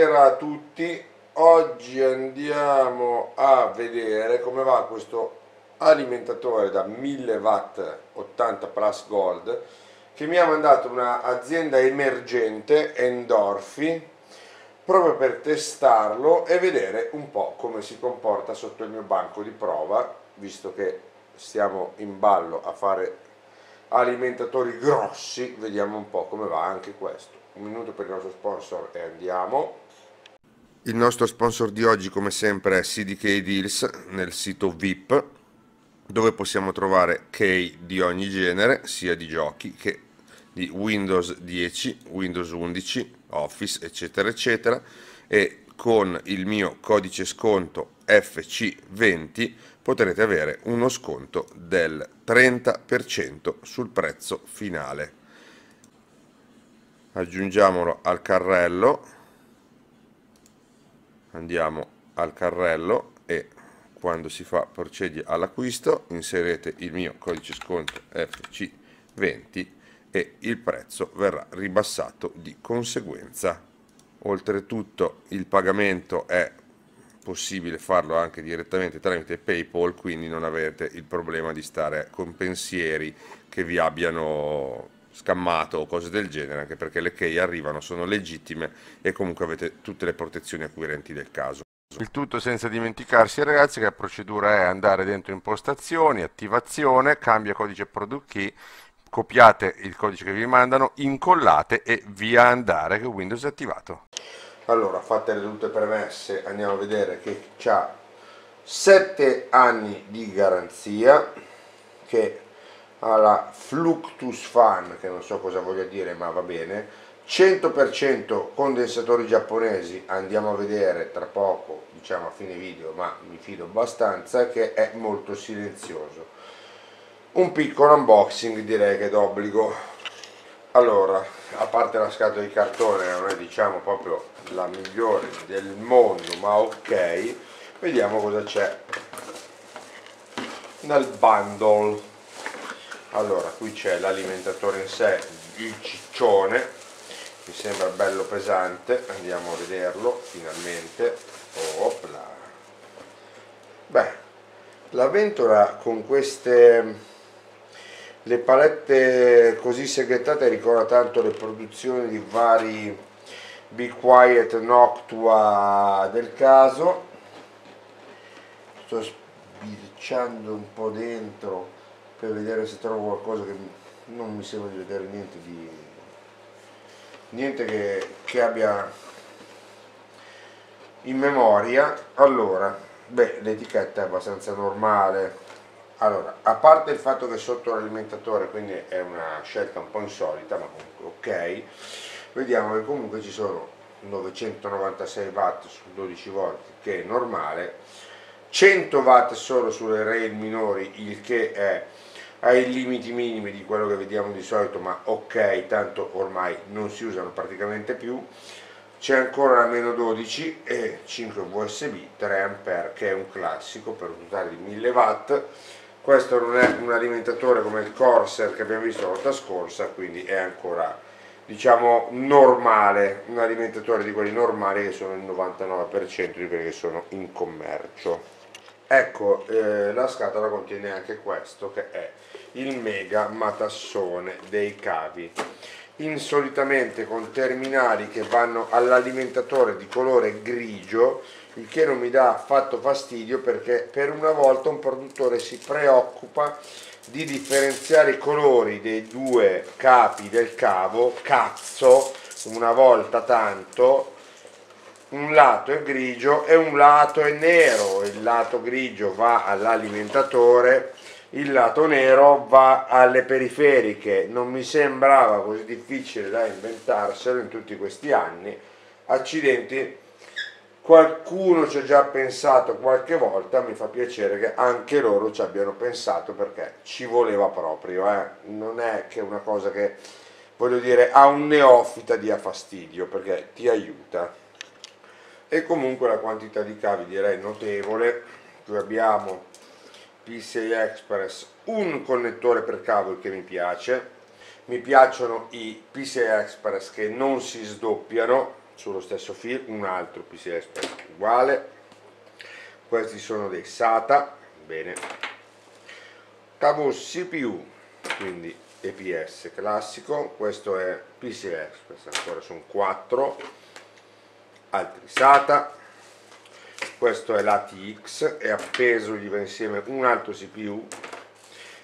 Buonasera a tutti, oggi andiamo a vedere come va questo alimentatore da 1000 watt 80 plus gold che mi ha mandato un'azienda emergente Endorfi proprio per testarlo e vedere un po' come si comporta sotto il mio banco di prova visto che stiamo in ballo a fare alimentatori grossi vediamo un po' come va anche questo un minuto per il nostro sponsor e andiamo. Il nostro sponsor di oggi come sempre è CDK Deals nel sito VIP dove possiamo trovare key di ogni genere sia di giochi che di Windows 10, Windows 11, Office eccetera eccetera. E con il mio codice sconto FC20 potrete avere uno sconto del 30% sul prezzo finale. Aggiungiamolo al carrello andiamo al carrello e quando si fa procedi all'acquisto inserite il mio codice sconto FC20 e il prezzo verrà ribassato di conseguenza. Oltretutto il pagamento è possibile farlo anche direttamente tramite PayPal quindi non avete il problema di stare con pensieri che vi abbiano scammato o cose del genere, anche perché le key arrivano, sono legittime e comunque avete tutte le protezioni acquirenti del caso. Il tutto senza dimenticarsi ragazzi che la procedura è andare dentro impostazioni, attivazione, cambia codice product key, copiate il codice che vi mandano, incollate e via andare che Windows è attivato. Allora, fatte le tutte premesse, andiamo a vedere che ha 7 anni di garanzia che alla Fluctus Fan, che non so cosa voglia dire ma va bene, 100% condensatori giapponesi, andiamo a vedere tra poco, diciamo a fine video, ma mi fido abbastanza, che è molto silenzioso. Un piccolo unboxing direi che d'obbligo. Allora, a parte la scatola di cartone, non è diciamo proprio la migliore del mondo, ma ok, vediamo cosa c'è nel bundle allora qui c'è l'alimentatore in sé il ciccione mi sembra bello pesante andiamo a vederlo finalmente. Opla. beh la ventola con queste le palette così segretate ricorda tanto le produzioni di vari Be Quiet Noctua del caso. Sto sbirciando un po' dentro per vedere se trovo qualcosa che non mi sembra di vedere niente di niente che, che abbia in memoria. Allora beh l'etichetta è abbastanza normale. Allora a parte il fatto che sotto l'alimentatore quindi è una scelta un po' insolita ma comunque ok vediamo che comunque ci sono 996 watt su 12 volt che è normale 100 watt solo sulle rail minori il che è ai limiti minimi di quello che vediamo di solito ma ok tanto ormai non si usano praticamente più. C'è ancora la meno 12 e 5 USB 3 A che è un classico per un totale di 1000 watt. Questo non è un alimentatore come il Corsair che abbiamo visto la volta scorsa quindi è ancora diciamo normale un alimentatore di quelli normali che sono il 99% di quelli che sono in commercio ecco eh, la scatola contiene anche questo che è il mega matassone dei cavi. Insolitamente con terminali che vanno all'alimentatore di colore grigio il che non mi dà affatto fastidio perché per una volta un produttore si preoccupa di differenziare i colori dei due capi del cavo. Cazzo una volta tanto un lato è grigio e un lato è nero. Il lato grigio va all'alimentatore il lato nero va alle periferiche. Non mi sembrava così difficile da inventarselo in tutti questi anni. Accidenti qualcuno ci ha già pensato qualche volta mi fa piacere che anche loro ci abbiano pensato perché ci voleva proprio eh? non è che una cosa che voglio dire a un neofita dia fastidio perché ti aiuta e comunque la quantità di cavi direi notevole. Qui abbiamo PCI Express un connettore per cavo che mi piace. Mi piacciono i PCI Express che non si sdoppiano sullo stesso filo un altro PCI Express uguale. Questi sono dei SATA bene. Cavo CPU quindi EPS classico. Questo è PCI Express ancora sono 4 altri. SATA questo è l'ATX è appeso gli va insieme un altro CPU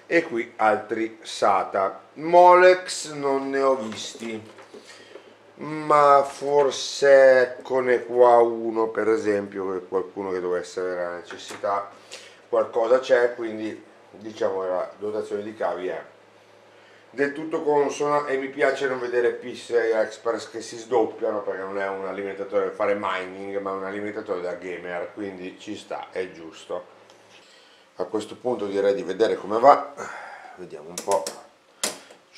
e qui altri SATA. Molex non ne ho visti ma forse eccone qua uno per esempio che qualcuno che dovesse avere la necessità. Qualcosa c'è quindi diciamo la dotazione di cavi è del tutto consona e mi piace non vedere PCI Express che si sdoppiano perché non è un alimentatore per fare mining ma un alimentatore da gamer quindi ci sta, è giusto. A questo punto direi di vedere come va. Vediamo un po'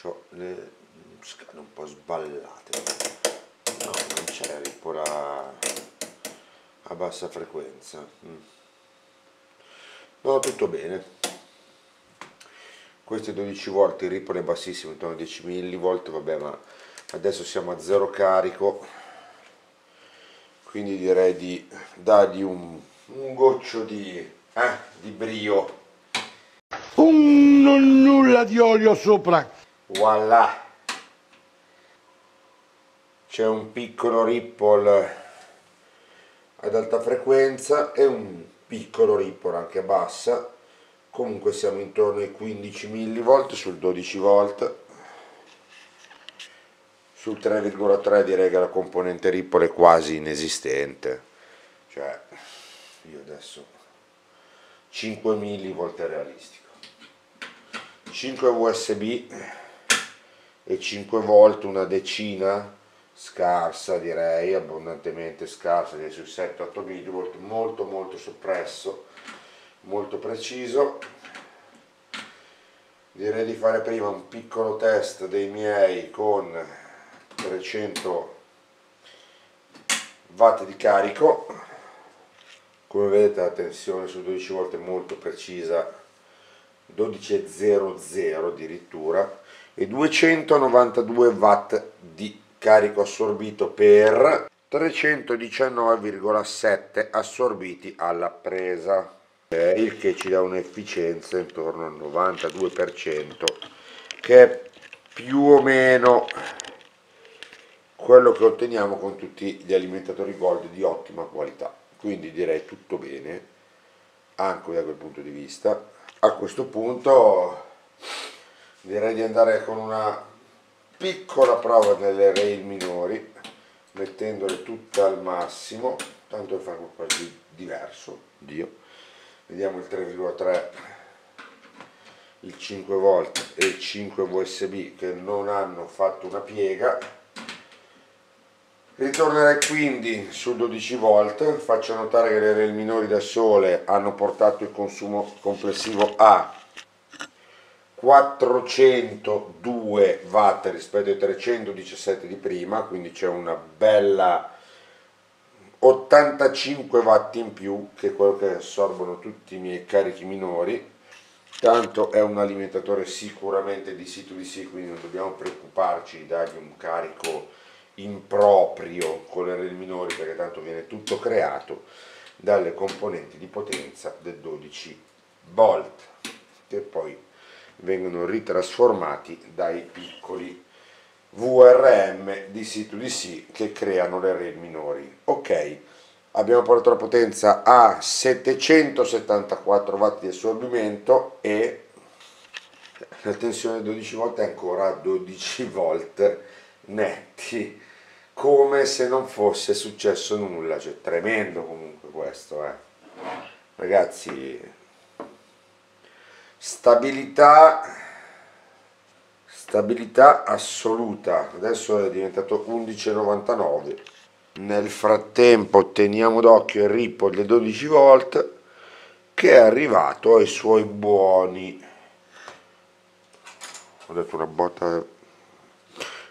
ho le scale un po' sballate. No, non c'è ripola a bassa frequenza. Mm. no, tutto bene questi 12 volt il ripple è bassissimo intorno a 10 mV vabbè ma adesso siamo a zero carico. Quindi direi di dargli un, un goccio di, eh, di brio. Un non nulla di olio sopra. Voilà. C'è un piccolo ripple ad alta frequenza e un piccolo ripple anche a bassa comunque siamo intorno ai 15 mV sul 12 volt. Sul 3,3 direi che la componente Ripple è quasi inesistente. Cioè io adesso 5 mV è realistico. 5 USB e 5 volt una decina scarsa direi abbondantemente scarsa direi sui 7-8 mV molto molto soppresso molto preciso. Direi di fare prima un piccolo test dei miei con 300 watt di carico. Come vedete la tensione su 12 volte è molto precisa 12,00 addirittura e 292 watt di carico assorbito per 319,7 assorbiti alla presa il che ci dà un'efficienza intorno al 92% che è più o meno quello che otteniamo con tutti gli alimentatori gold di ottima qualità. Quindi direi tutto bene anche da quel punto di vista. A questo punto direi di andare con una piccola prova delle rail minori mettendole tutte al massimo tanto per fare qualcosa di diverso Dio vediamo il 3,3 il 5 volt e il 5 USB che non hanno fatto una piega. Ritornerei quindi su 12 volt faccio notare che le rail minori da sole hanno portato il consumo complessivo a 402 watt rispetto ai 317 di prima quindi c'è una bella 85 watt in più che quello che assorbono tutti i miei carichi minori. Tanto è un alimentatore sicuramente di C2DC quindi non dobbiamo preoccuparci di dargli un carico improprio con le rel minori perché tanto viene tutto creato dalle componenti di potenza del 12 volt che poi vengono ritrasformati dai piccoli VRM di C2DC che creano le rel minori. Ok, abbiamo portato la potenza a 774 watt di assorbimento e la tensione 12 volt è ancora 12 volt netti come se non fosse successo nulla cioè tremendo comunque questo eh. ragazzi stabilità stabilità assoluta. Adesso è diventato 11,99 nel frattempo teniamo d'occhio il ripple dei 12 volt che è arrivato ai suoi buoni. Ho detto una botta.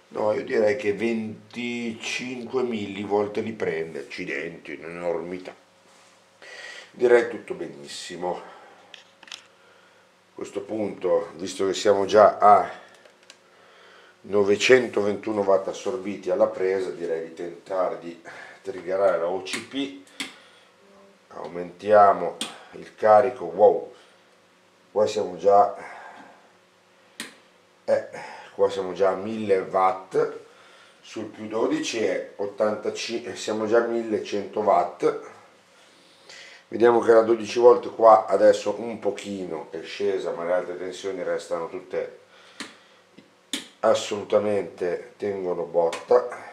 No io direi che 25 millivolt li prende. Accidenti un'enormità. Direi tutto benissimo. A questo punto visto che siamo già a 921 watt assorbiti alla presa direi di tentare di triggerare la OCP aumentiamo il carico. Wow qua siamo già eh, qua siamo già a 1000 watt. Sul più 12 è 85 siamo già a 1100 watt. Vediamo che la 12 volt qua adesso un pochino è scesa ma le altre tensioni restano tutte assolutamente tengono botta.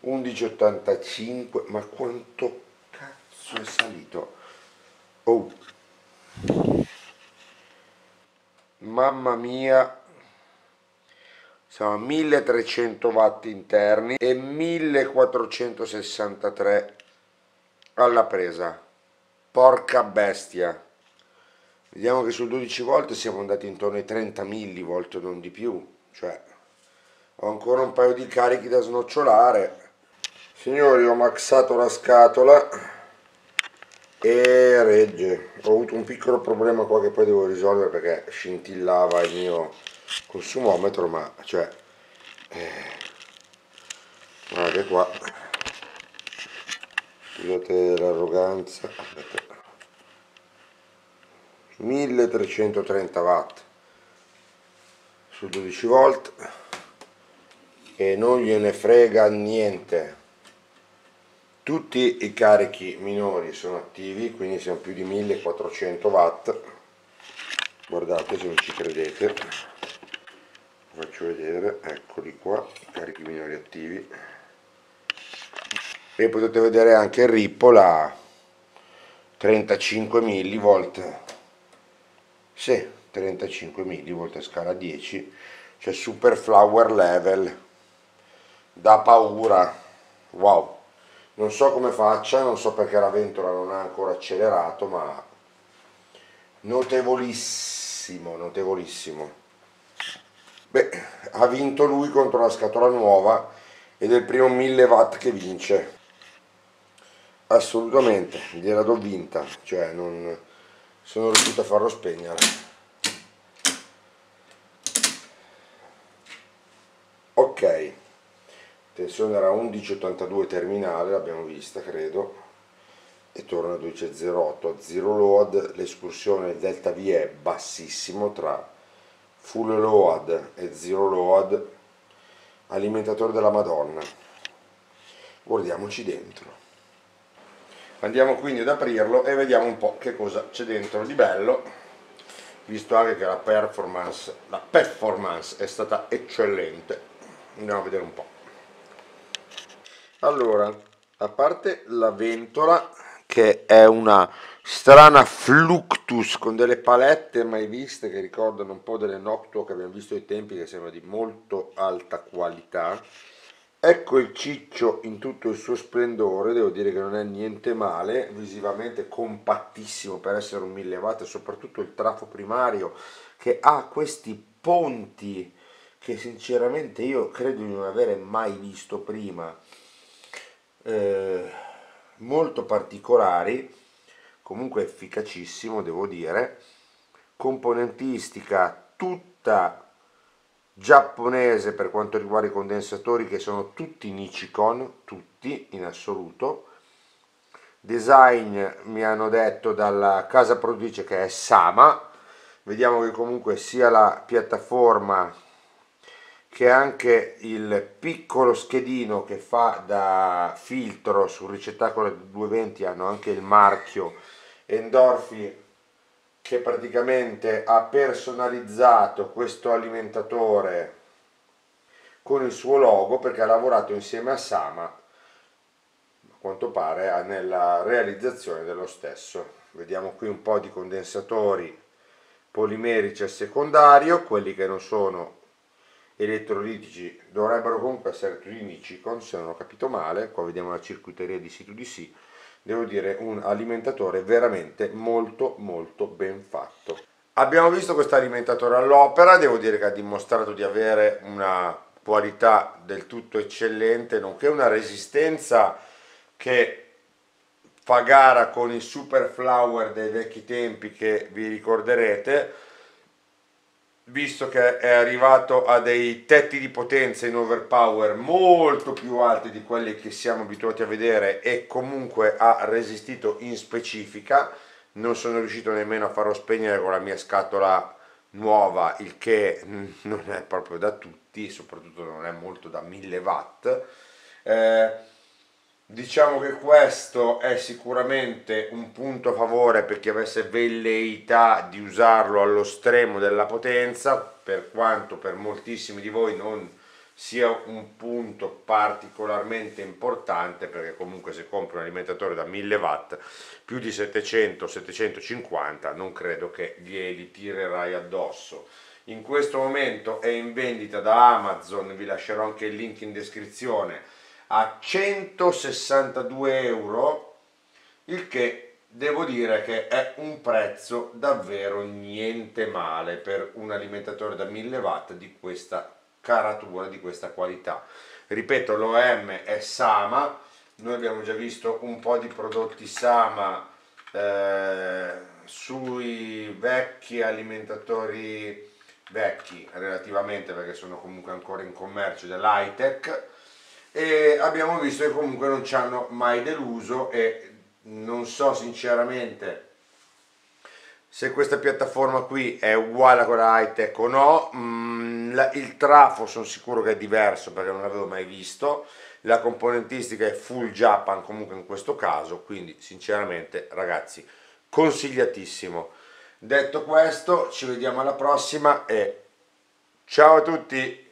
1185 ma quanto cazzo è salito? Oh. Mamma mia. Siamo a 1300 watt interni e 1463 alla presa. Porca bestia vediamo che sul 12 volt siamo andati intorno ai 30 millivolt non di più. Cioè ho ancora un paio di carichi da snocciolare. Signori ho maxato la scatola e regge. Ho avuto un piccolo problema qua che poi devo risolvere perché scintillava il mio consumometro ma cioè eh, guardate qua. Scusate l'arroganza 1330 watt su 12 volt e non gliene frega niente. Tutti i carichi minori sono attivi quindi siamo più di 1400 watt. Guardate se non ci credete. Faccio vedere eccoli qua i carichi minori attivi. E potete vedere anche il ripple a 35 millivolt sì 35 millivolt a scala 10 cioè super flower level. Da paura. Wow. Non so come faccia non so perché la ventola non ha ancora accelerato ma notevolissimo notevolissimo. Beh ha vinto lui contro la scatola nuova ed è il primo 1000 watt che vince. Assolutamente gliela do vinta cioè non sono riuscito a farlo spegnere. Ok. Tensione era 11,82 terminale l'abbiamo vista credo. E torna a 12,08 a zero load l'escursione del delta V è bassissimo tra full load e zero load. Alimentatore della madonna. Guardiamoci dentro andiamo quindi ad aprirlo e vediamo un po' che cosa c'è dentro di bello visto anche che la performance, la performance è stata eccellente. Andiamo a vedere un po' allora a parte la ventola che è una strana fluctus con delle palette mai viste che ricordano un po' delle Noctua che abbiamo visto ai tempi che sembra di molto alta qualità Ecco il ciccio in tutto il suo splendore, devo dire che non è niente male, visivamente compattissimo per essere un 1000 watt, soprattutto il trafo primario che ha questi ponti che sinceramente io credo di non avere mai visto prima, eh, molto particolari, comunque efficacissimo devo dire, componentistica tutta giapponese per quanto riguarda i condensatori che sono tutti Nichicon, tutti in assoluto. Design mi hanno detto dalla casa produttrice che è Sama, vediamo che comunque sia la piattaforma che anche il piccolo schedino che fa da filtro sul ricettacolo 220 hanno anche il marchio Endorfi che praticamente ha personalizzato questo alimentatore con il suo logo perché ha lavorato insieme a Sama a quanto pare nella realizzazione dello stesso. Vediamo qui un po' di condensatori polimerici al secondario. Quelli che non sono elettrolitici dovrebbero comunque essere tutti Nichicon se non ho capito male. Qua vediamo la circuiteria di C2DC devo dire un alimentatore veramente molto molto ben fatto. Abbiamo visto questo alimentatore all'opera devo dire che ha dimostrato di avere una qualità del tutto eccellente nonché una resistenza che fa gara con i super flower dei vecchi tempi che vi ricorderete visto che è arrivato a dei tetti di potenza in overpower molto più alti di quelli che siamo abituati a vedere e comunque ha resistito in specifica non sono riuscito nemmeno a farlo spegnere con la mia scatola nuova il che non è proprio da tutti soprattutto non è molto da 1000 watt. Eh, Diciamo che questo è sicuramente un punto a favore per chi avesse velleità di usarlo allo stremo della potenza, per quanto per moltissimi di voi non sia un punto particolarmente importante perché comunque se compri un alimentatore da 1000 watt più di 700-750 non credo che glieli tirerai addosso. In questo momento è in vendita da Amazon vi lascerò anche il link in descrizione a 162 euro, il che devo dire che è un prezzo davvero niente male per un alimentatore da 1000 watt di questa caratura, di questa qualità. Ripeto, l'OM è Sama, noi abbiamo già visto un po' di prodotti Sama eh, sui vecchi alimentatori vecchi relativamente perché sono comunque ancora in commercio dell'high-tech e abbiamo visto che comunque non ci hanno mai deluso e non so sinceramente se questa piattaforma qui è uguale a quella high tech o no. Mm, il trafo sono sicuro che è diverso perché non l'avevo mai visto. La componentistica è full Japan comunque in questo caso quindi sinceramente ragazzi consigliatissimo. Detto questo ci vediamo alla prossima e ciao a tutti